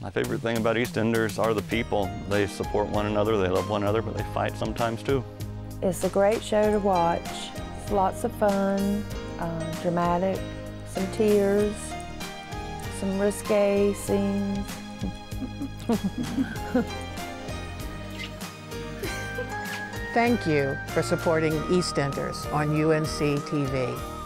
My favorite thing about EastEnders are the people. They support one another, they love one another, but they fight sometimes too. It's a great show to watch. It's lots of fun, uh, dramatic, some tears, some risque scenes. Thank you for supporting EastEnders on UNC TV.